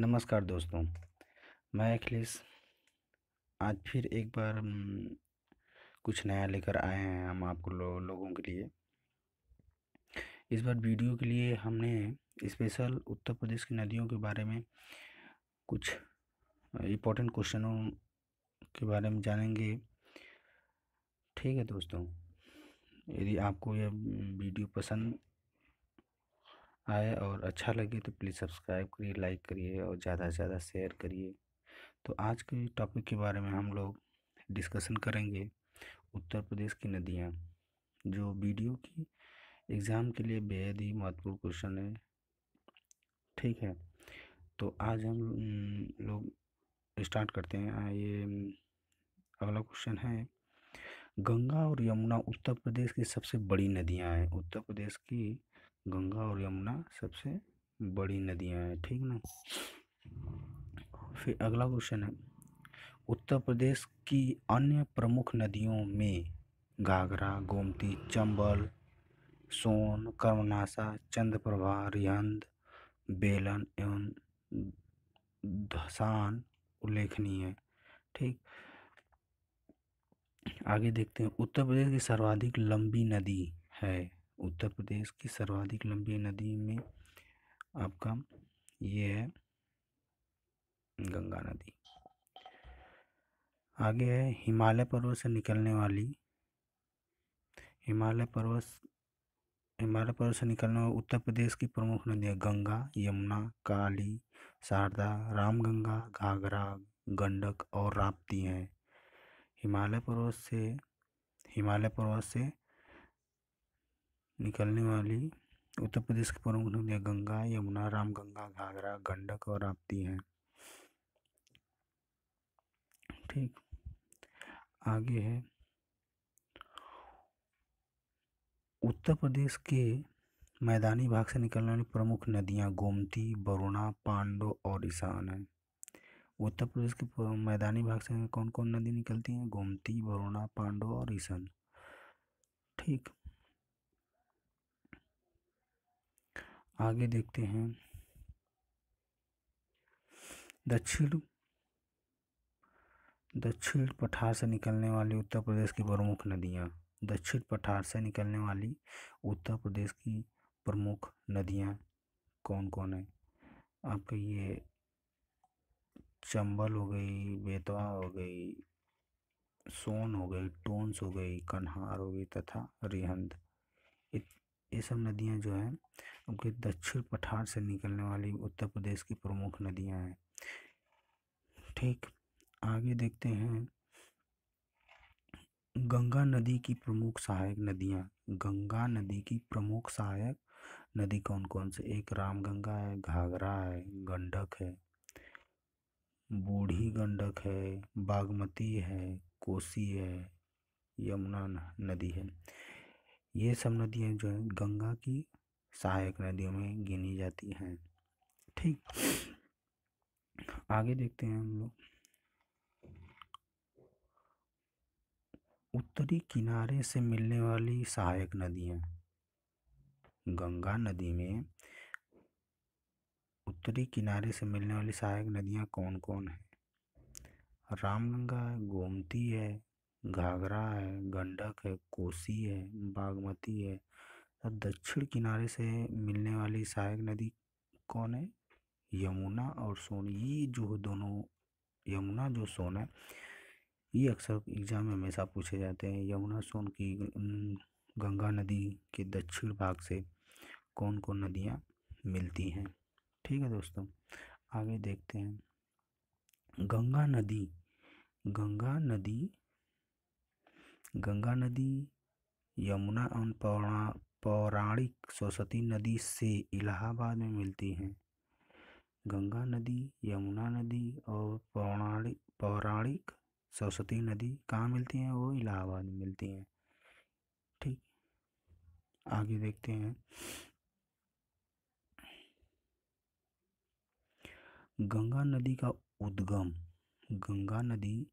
नमस्कार दोस्तों। मैं अखिलेश आज फिर एक बार कुछ नया लेकर आए हैं हम आपको लो, लोगों के लिए। इस बार वीडियो के लिए हमने स्पेशल उत्तर प्रदेश की नदियों के बारे में कुछ इम्पोर्टेंट क्वेश्चनों के बारे में जानेंगे। ठीक है दोस्तों यदि आपको यह वीडियो पसंद आए और अच्छा लगे तो प्लीज़ सब्सक्राइब करिए, लाइक करिए और ज़्यादा से ज़्यादा शेयर करिए। तो आज के टॉपिक के बारे में हम लोग डिस्कशन करेंगे उत्तर प्रदेश की नदियाँ, जो वीडियो की एग्ज़ाम के लिए बेहद ही महत्वपूर्ण क्वेश्चन है। ठीक है तो आज हम लोग स्टार्ट करते हैं। ये अगला क्वेश्चन है, गंगा और यमुना उत्तर प्रदेश की सबसे बड़ी नदियाँ हैं। उत्तर प्रदेश की गंगा और यमुना सबसे बड़ी नदियाँ हैं, ठीक ना? फिर अगला क्वेश्चन है, उत्तर प्रदेश की अन्य प्रमुख नदियों में घाघरा, गोमती, चंबल, सोन, कर्मनाशा चंद्रप्रभा रिहंद बेलन एवं धसान उल्लेखनीय है, ठीक? आगे देखते हैं, उत्तर प्रदेश की सर्वाधिक लंबी नदी है। उत्तर प्रदेश की सर्वाधिक लंबी नदी में आपका ये है गंगा नदी। आगे है हिमालय पर्वत से निकलने वाली, हिमालय पर्वत हिमालय पर्वत से निकलने वाली उत्तर प्रदेश की प्रमुख नदियाँ गंगा, यमुना, काली, शारदा, रामगंगा, घाघरा, गंडक और राप्ती हैं। हिमालय पर्वत से, हिमालय पर्वत से निकलने वाली उत्तर प्रदेश की प्रमुख नदियाँ गंगा, यमुना रामगंगा घाघरा, गंडक और राप्ती हैं। ठीक। आगे है। उत्तर प्रदेश के मैदानी भाग से निकलने वाली प्रमुख नदियाँ गोमती वरुणा पांडो और ईशान हैं। उत्तर प्रदेश के मैदानी भाग से कौन कौन नदी निकलती हैं? गोमती वरुणा पांडो और ईशान। ठीक। आगे देखते हैं। दक्षिण दक्षिण पठार से निकलने वाली उत्तर प्रदेश की प्रमुख नदियाँ। दक्षिण पठार से निकलने वाली उत्तर प्रदेश की प्रमुख नदियाँ कौन कौन है? आपका ये चंबल हो गई, बेतवा हो गई, सोन हो गई टोन्स हो गई, कन्हार हो गई तथा रिहंद। ये सब नदियाँ जो हैं, उनके दक्षिण पठार से निकलने वाली उत्तर प्रदेश की प्रमुख नदियाँ हैं। ठीक, आगे देखते हैं। गंगा नदी की प्रमुख सहायक नदियाँ। गंगा नदी की प्रमुख सहायक नदी कौन कौन से? एक रामगंगा है, घाघरा है, गंडक है, बूढ़ी गंडक है, बागमती है, कोसी है, यमुना नदी है। ये सब नदियाँ जो हैं, गंगा की सहायक नदियों में गिनी जाती हैं। ठीक। आगे देखते हैं हम लोग। उत्तरी किनारे से मिलने वाली सहायक नदियाँ। गंगा नदी में उत्तरी किनारे से मिलने वाली सहायक नदियाँ कौन कौन है? रामगंगा है, गोमती है घाघरा है, गंडक है, कोसी है, बागमती है। और दक्षिण किनारे से मिलने वाली सहायक नदी कौन है? यमुना और सोन। ये जो दोनों, यमुना जो सोन है, ये अक्सर एग्ज़ाम में हमेशा पूछे जाते हैं। यमुना सोन की गंगा नदी के दक्षिण भाग से कौन कौन नदियाँ मिलती हैं? ठीक है दोस्तों, आगे देखते हैं। गंगा नदी गंगा नदी गंगा नदी, यमुना और पौराणिक सरस्वती नदी से इलाहाबाद में मिलती हैं। गंगा नदी, यमुना नदी और पौराणिक पौराणिक सरस्वती नदी कहाँ मिलती हैं? वो इलाहाबाद में मिलती हैं। ठीक। आगे देखते हैं। गंगा नदी का उद्गम, गंगा नदी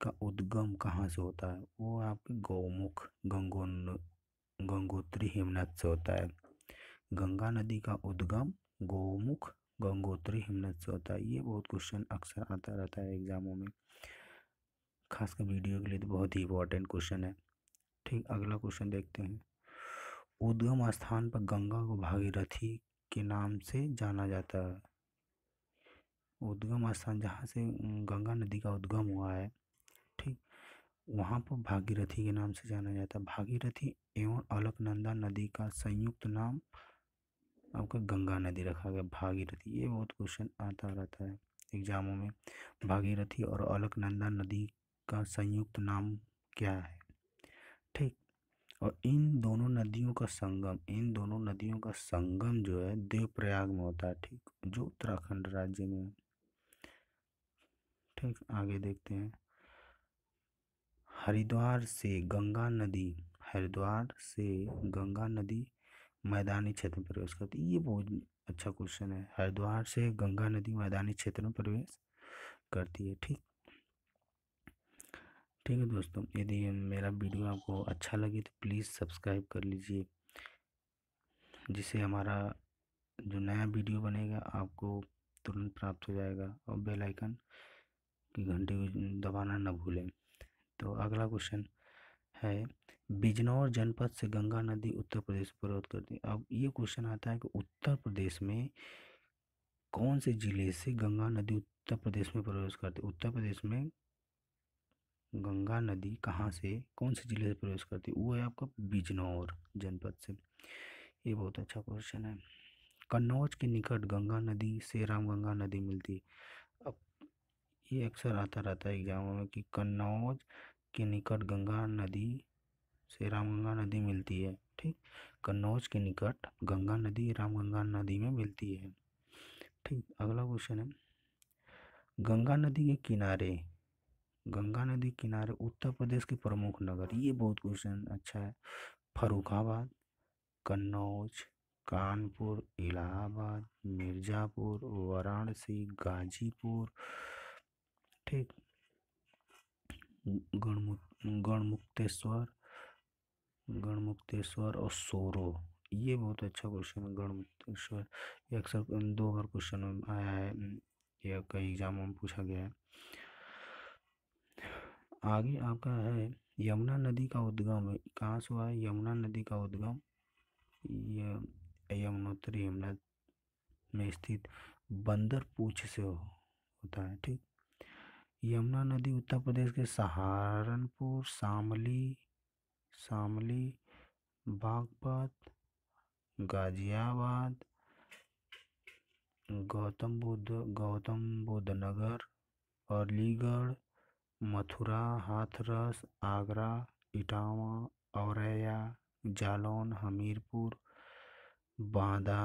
का उद्गम कहाँ से होता है? वो आपके गौमुख गंगो गंगोत्री हिमनद से होता है। गंगा नदी का उद्गम गौमुख गंगोत्री हिमनद से होता है। ये बहुत क्वेश्चन अक्सर आता रहता है एग्जामों में। खासकर वीडियो के लिए तो बहुत ही इंपॉर्टेंट क्वेश्चन है। ठीक, अगला क्वेश्चन देखते हैं। उद्गम स्थान पर गंगा को भागीरथी के नाम से जाना जाता है। उद्गम स्थान जहाँ से गंगा नदी का उद्गम हुआ है। वहाँ पर भागीरथी के नाम से जाना जाता है। भागीरथी एवं अलकनंदा नदी का संयुक्त नाम आपका गंगा नदी रखा गया। भागीरथी, ये बहुत क्वेश्चन आता रहता है एग्जामों में। भागीरथी और अलकनंदा नदी का संयुक्त नाम क्या है? ठीक, और इन दोनों नदियों का संगम, इन दोनों नदियों का संगम जो है देवप्रयाग में होता है, ठीक, जो उत्तराखंड राज्य में ठीक, आगे देखते हैं। हरिद्वार से गंगा नदी, हरिद्वार से गंगा नदी मैदानी क्षेत्र में प्रवेश करती है। ये बहुत अच्छा क्वेश्चन है। हरिद्वार से गंगा नदी मैदानी क्षेत्र में प्रवेश करती है। ठीक। ठीक है दोस्तों, यदि मेरा वीडियो आपको अच्छा लगे तो प्लीज़ सब्सक्राइब कर लीजिए, जिससे हमारा जो नया वीडियो बनेगा आपको तुरंत प्राप्त हो जाएगा और बेल आइकन की घंटे दबाना न भूलें। तो अगला क्वेश्चन है, बिजनौर जनपद से गंगा नदी उत्तर प्रदेश प्रवेश करती अब ये क्वेश्चन आता है कि उत्तर प्रदेश में कौन से ज़िले से गंगा नदी उत्तर प्रदेश में प्रवेश करती उत्तर प्रदेश में गंगा नदी कहाँ से, कौन से ज़िले से प्रवेश करती वो है आपका बिजनौर जनपद से। ये बहुत अच्छा क्वेश्चन है। कन्नौज के निकट गंगा नदी से रामगंगा नदी मिलती है। ये अक्सर आता रहता है एग्जामों में कि कन्नौज के निकट गंगा नदी से रामगंगा नदी मिलती है, ठीक? कन्नौज के निकट गंगा नदी, रामगंगा नदी में मिलती है, ठीक? अगला क्वेश्चन है। गंगा नदी के किनारे, गंगा नदी किनारे उत्तर प्रदेश के प्रमुख नगर, ये बहुत क्वेश्चन अच्छा है। फरुखाबाद कन्नौज, कानपुर, इलाहाबाद, मिर्ज़ापुर, वाराणसी, गाजीपुर ठीक। गणमुक्तेश्वर गणमुक्तेश्वर और सोरो। ये बहुत अच्छा क्वेश्चन है, गणमुक्तेश्वर। ये अक्सर दो बार क्वेश्चन आया है, या कई एग्जामों में पूछा गया है। आगे आपका है, यमुना नदी का उद्गम। कहाँ से हुआ है? यमुना नदी का उद्गम। यमुनोत्री यमुना में स्थित बंदर पूछ से होता है, ठीक? यमुना नदी उत्तर प्रदेश के सहारनपुर, शामली शामली, बागपत, गाजियाबाद, गौतम बुद्ध गौतम बुद्ध नगर अलीगढ़, मथुरा, हाथरस, आगरा, इटावा, औरैया, जालौन, हमीरपुर, बांदा,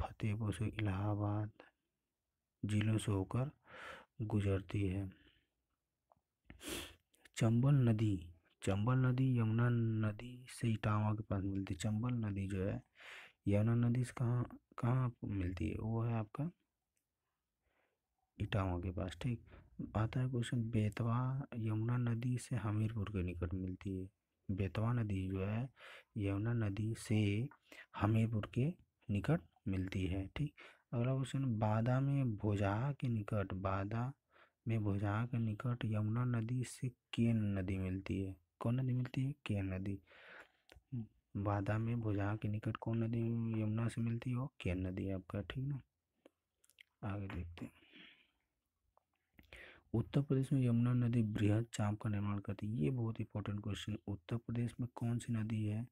फतेहपुर से इलाहाबाद, जिलों से होकर गुजरती है। चंबल नदी चंबल नदी यमुना नदी से इटावा के पास मिलती है। चंबल नदी जो है, यमुना नदी से कहाँ कहाँ आपको मिलती है? वो है आपका इटावा के पास, ठीक? आता है क्वेश्चन बेतवा यमुना नदी से हमीरपुर के निकट मिलती है। बेतवा नदी जो है, यमुना नदी से हमीरपुर के निकट मिलती है, ठीक? अगला क्वेश्चन बादा में भोजहा के निकट, बादा में भोजहा के निकट यमुना नदी से केन नदी मिलती है? कौन नदी मिलती है? केन नदी। बादा में भोजहा के निकट कौन नदी यमुना से मिलती है? केन नदी आपका, ठीक ना? आगे देखते हैं। उत्तर प्रदेश में यमुना नदी बृहद चाप का निर्माण करती है। ये बहुत इंपॉर्टेंट क्वेश्चन उत्तर प्रदेश में कौन सी नदी है?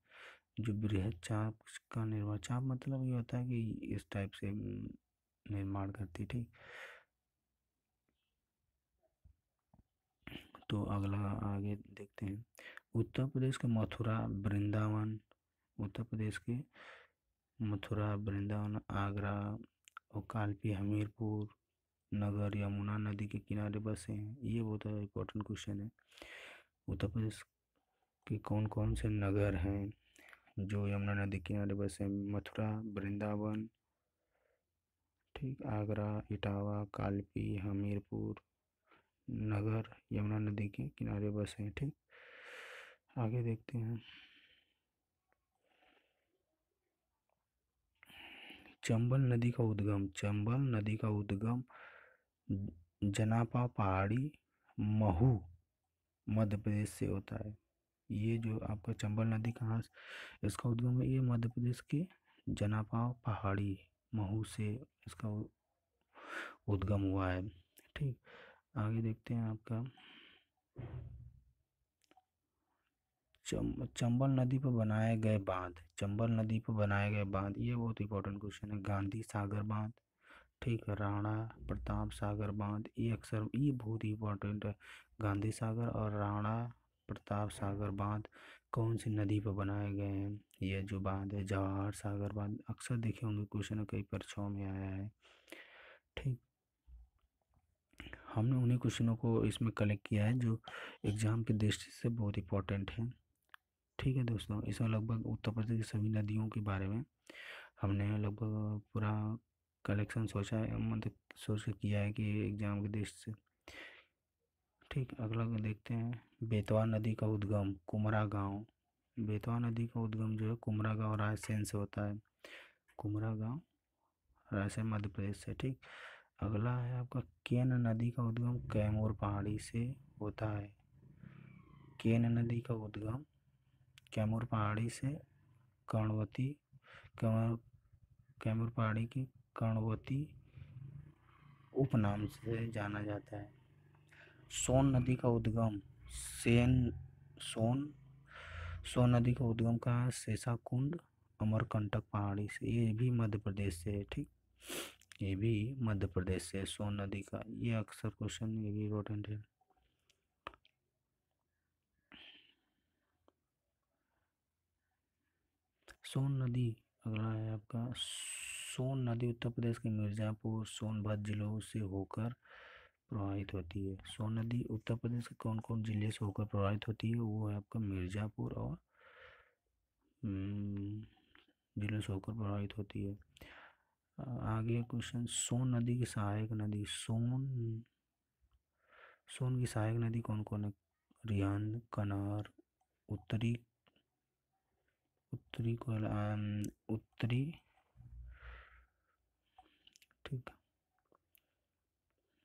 जो बृहद चाप का निर्माण, चाप मतलब ये होता है कि इस टाइप से निर्माण करती ठीक? तो अगला आगे देखते हैं। उत्तर प्रदेश के मथुरा वृंदावन, उत्तर प्रदेश के मथुरा वृंदावन, आगरा और कालपी, हमीरपुर, नगर, यमुना नदी के किनारे बसे हैं। ये बहुत इम्पोर्टेंट क्वेश्चन है। उत्तर प्रदेश के कौन कौन से नगर हैं? जो यमुना नदी के किनारे बसे मथुरा, वृंदावन, ठीक, आगरा, इटावा, कालपी, हमीरपुर, नगर यमुना नदी के किनारे बसे हैं, ठीक। आगे देखते हैं। चंबल नदी का उद्गम, चंबल नदी का उद्गम, जनापा पहाड़ी, महू, मध्य प्रदेश से होता है। ये जो आपका चंबल नदी कहाँ इसका उद्गम है ये मध्य प्रदेश के जनापा पहाड़ी महू से इसका उद्गम हुआ है। ठीक, आगे देखते हैं आपका। चंबल नदी पर बनाए गए बाँध, चंबल नदी पर बनाए गए बाँध, ये बहुत इंपॉर्टेंट क्वेश्चन है। गांधी सागर बाँध, ठीक है राणा प्रताप सागर बाँध, ये अक्सर, ये बहुत इंपॉर्टेंट है। गांधी सागर और राणा प्रताप सागर बाँध कौन सी नदी पर बनाए गए हैं? यह जो बाँध है, जवाहर सागर बाँध, अक्सर देखे होंगे क्वेश्चन कई परीक्षाओं में आया है। ठीक। हमने उन्हीं क्वेश्चनों को इसमें कलेक्ट किया है, जो एग्ज़ाम की दृष्टि से बहुत इंपॉर्टेंट है। ठीक है दोस्तों, इसमें लगभग उत्तर प्रदेश की सभी नदियों के बारे में हमने लगभग पूरा कलेक्शन सोचा है मतलब सोच के किया है कि एग्ज़ाम के दृष्टि से। ठीक, अगला देखते हैं। बेतवा नदी का उद्गम कुमरा गाँव। बेतवा नदी का उद्गम जो है कुमरा गाँव रायसेन से होता है। कुमरा गाँव रायसेन, मध्य प्रदेश से, ठीक। अगला है आपका केन नदी का उद्गम, कैमूर पहाड़ी से होता है। केन नदी का उद्गम, कैमूर पहाड़ी से कर्णवती, कैमूर कैमूर पहाड़ी की कर्णवती उपनाम से जाना जाता है। सोन नदी का उद्गम, सेन सोन सोन नदी का उद्गम कहाँ है शेषा कुंड अमरकंटक पहाड़ी से। ये भी मध्य प्रदेश से है, ठीक? ये भी मध्य प्रदेश से सोन नदी का। ये अक्सर क्वेश्चन ये भी इम्पोर्टेंट है। सोन नदी, अगला है आपका। सोन नदी उत्तर प्रदेश के मिर्ज़ापुर, सोनभद्र जिलों से होकर प्रवाहित होती है। सोन नदी उत्तर प्रदेश के कौन कौन ज़िले से होकर प्रवाहित होती है वो है आपका मिर्ज़ापुर और हम्म, जिलों से होकर प्रवाहित होती है। आगे क्वेश्चन सोन नदी की सहायक नदी सोन सोन की सहायक नदी कौन कौन है? रियान कनार उत्तरी उत्तरी को उत्तरी ठीक।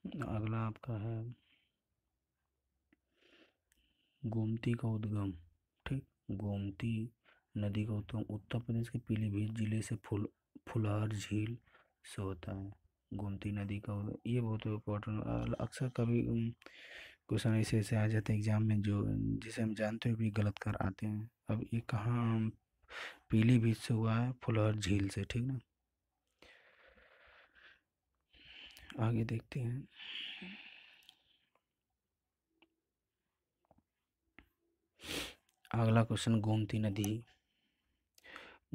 अगला आपका है गोमती का उद्गम, ठीक? गोमती नदी का उद्गम, उत्तर प्रदेश के पीलीभीत ज़िले से फुल फुलहर झील से होता है। गोमती नदी का ये बहुत इम्पोर्टेंट अक्सर कभी क्वेश्चन ऐसे ऐसे आ जाते हैं एग्ज़ाम में जो, जिसे हम जानते हुए भी गलत कर आते हैं। अब ये कहाँ, पीलीभीत से हुआ है फुलहर झील से, ठीक ना? आगे देखते हैं। अगला क्वेश्चन गोमती नदी।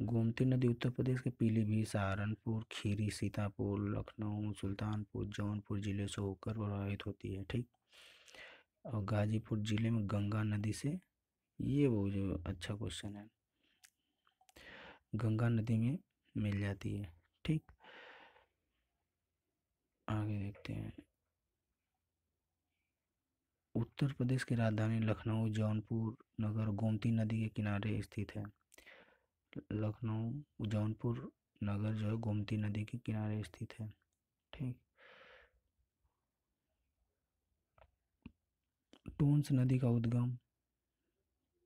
गोमती नदी उत्तर प्रदेश के पीलीभीत, सहारनपुर, खीरी, सीतापुर, लखनऊ, सुल्तानपुर, जौनपुर ज़िले से होकर प्रभावित होती है, ठीक? और गाजीपुर ज़िले में गंगा नदी से ये वो जो अच्छा क्वेश्चन है। गंगा नदी में मिल जाती है, ठीक? आगे देखते हैं। उत्तर प्रदेश की राजधानी लखनऊ, जौनपुर नगर, गोमती नदी के किनारे स्थित है। लखनऊ, जौनपुर नगर जो है, गोमती नदी के किनारे स्थित है। ठीक। टोन्स नदी का उद्गम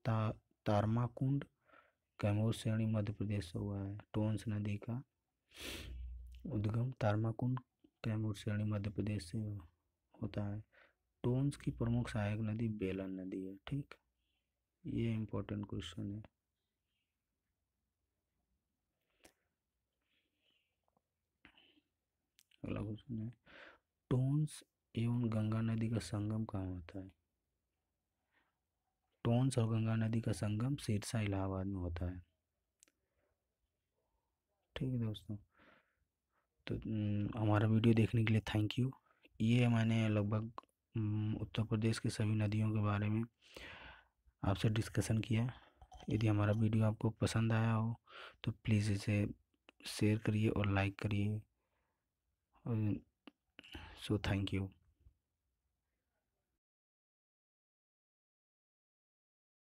ता, तारमाकुंड, कैमूर श्रेणी मध्य प्रदेश से हुआ है। टोन्स नदी का उद्गम तारमाकुंड कैमूर श्रेणी मध्य प्रदेश से होता है। टोन्स की प्रमुख सहायक नदी बेलन नदी है, ठीक? ये इम्पोर्टेंट क्वेश्चन है। अगला क्वेश्चन है। टोन्स एवं गंगा नदी का संगम कहाँ होता है? टोन्स और गंगा नदी का संगम सिरसा इलाहाबाद में होता है। ठीक है दोस्तों तो हमारा वीडियो देखने के लिए थैंक यू ये मैंने लगभग उत्तर प्रदेश के सभी नदियों के बारे में आपसे डिस्कशन किया यदि हमारा वीडियो आपको पसंद आया हो तो प्लीज़ इसे शेयर करिए और लाइक करिए। So thank you